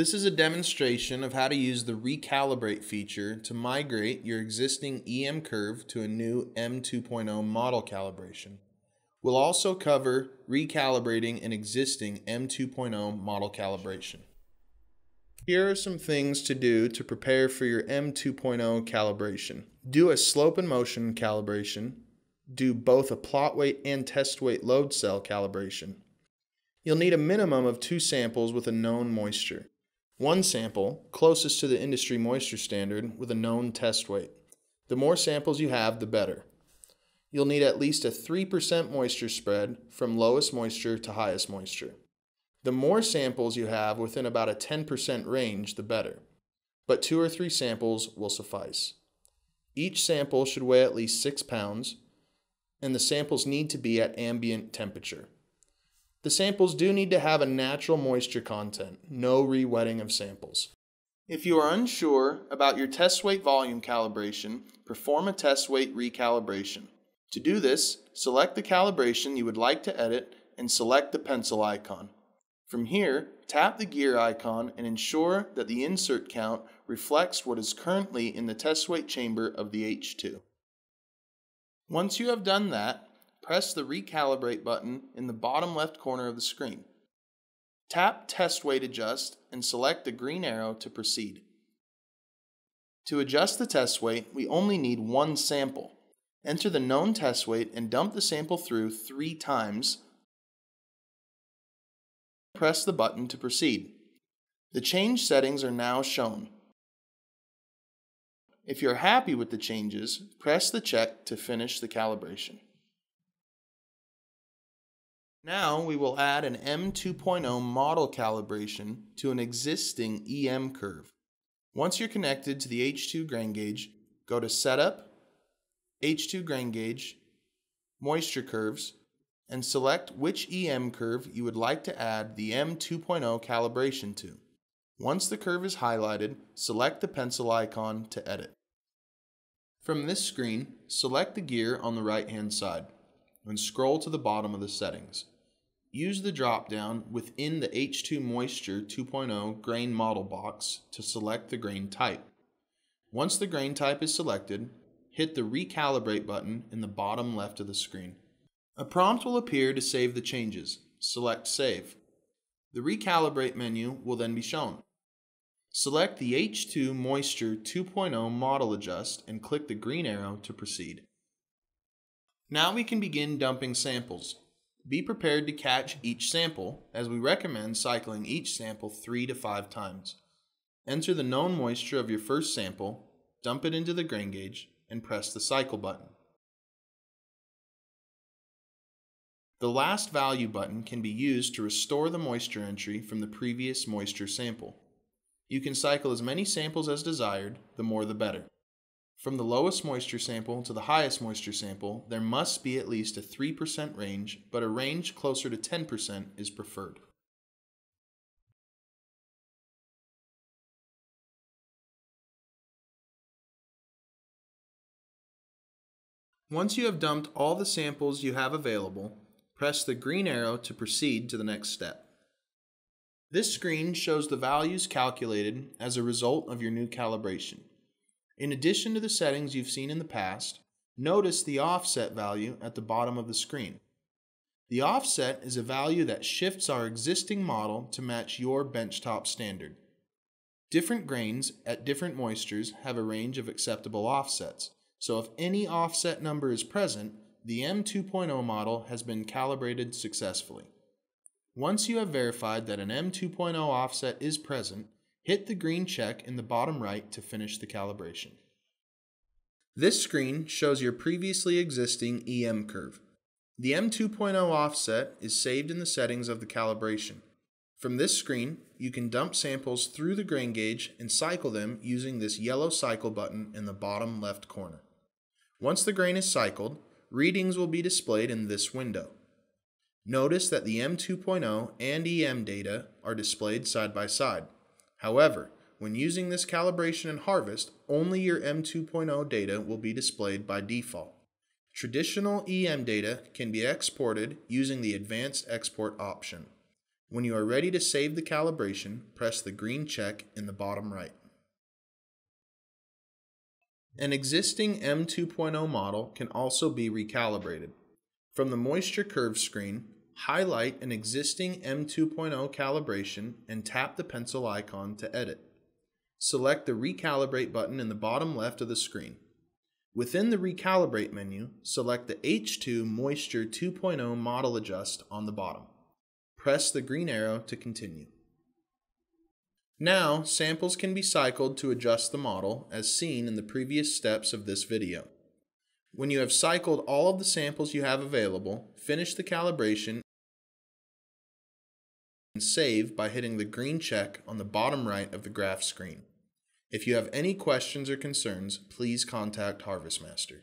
This is a demonstration of how to use the recalibrate feature to migrate your existing EM curve to a new M2.0 model calibration. We'll also cover recalibrating an existing M2.0 model calibration. Here are some things to do to prepare for your M2.0 calibration. Do a slope and motion calibration. Do both a plot weight and test weight load cell calibration. You'll need a minimum of two samples with a known moisture. One sample, closest to the industry moisture standard, with a known test weight. The more samples you have, the better. You'll need at least a 3% moisture spread from lowest moisture to highest moisture. The more samples you have within about a 10% range, the better, but two or three samples will suffice. Each sample should weigh at least 6 pounds, and the samples need to be at ambient temperature. The samples do need to have a natural moisture content, no re-wetting of samples. If you are unsure about your test weight volume calibration, perform a test weight recalibration. To do this, select the calibration you would like to edit and select the pencil icon. From here, tap the gear icon and ensure that the insert count reflects what is currently in the test weight chamber of the H2. Once you have done that, press the Recalibrate button in the bottom left corner of the screen. Tap Test Weight Adjust and select the green arrow to proceed. To adjust the test weight, we only need one sample. Enter the known test weight and dump the sample through three times. Press the button to proceed. The change settings are now shown. If you're happy with the changes, press the check to finish the calibration. Now we will add an M2.0 model calibration to an existing EM curve. Once you're connected to the H2 grain gauge, go to Setup, H2 grain gauge, Moisture Curves, and select which EM curve you would like to add the M2.0 calibration to. Once the curve is highlighted, select the pencil icon to edit. From this screen, select the gear on the right hand side and scroll to the bottom of the settings. Use the drop-down within the H2 Moisture 2.0 grain model box to select the grain type. Once the grain type is selected, hit the Recalibrate button in the bottom left of the screen. A prompt will appear to save the changes. Select Save. The Recalibrate menu will then be shown. Select the H2 Moisture 2.0 Model Adjust and click the green arrow to proceed. Now we can begin dumping samples. Be prepared to catch each sample, as we recommend cycling each sample three to five times. Enter the known moisture of your first sample, dump it into the grain gauge, and press the cycle button. The last value button can be used to restore the moisture entry from the previous moisture sample. You can cycle as many samples as desired, the more the better. From the lowest moisture sample to the highest moisture sample, there must be at least a 3% range, but a range closer to 10% is preferred. Once you have dumped all the samples you have available, press the green arrow to proceed to the next step. This screen shows the values calculated as a result of your new calibration. In addition to the settings you've seen in the past, notice the offset value at the bottom of the screen. The offset is a value that shifts our existing model to match your benchtop standard. Different grains at different moistures have a range of acceptable offsets, so if any offset number is present, the M2.0 model has been calibrated successfully. Once you have verified that an M2.0 offset is present, Hit the green check in the bottom right to finish the calibration. This screen shows your previously existing EM curve. The M2.0 offset is saved in the settings of the calibration. From this screen, you can dump samples through the grain gauge and cycle them using this yellow cycle button in the bottom left corner. Once the grain is cycled, readings will be displayed in this window. Notice that the M2.0 and EM data are displayed side by side. However, when using this calibration and harvest, only your M2.0 data will be displayed by default. Traditional EM data can be exported using the Advanced Export option. When you are ready to save the calibration, press the green check in the bottom right. An existing M2.0 model can also be recalibrated. From the moisture curve screen, highlight an existing M2.0 calibration and tap the pencil icon to edit. Select the Recalibrate button in the bottom left of the screen. Within the Recalibrate menu, select the H2 Moisture 2.0 Model Adjust on the bottom. Press the green arrow to continue. Now, samples can be cycled to adjust the model as seen in the previous steps of this video. When you have cycled all of the samples you have available, finish the calibration and save by hitting the green check on the bottom right of the graph screen. If you have any questions or concerns, please contact HarvestMaster.